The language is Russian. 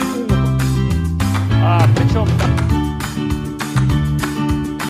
улов. А, причем там